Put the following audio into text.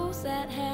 those that have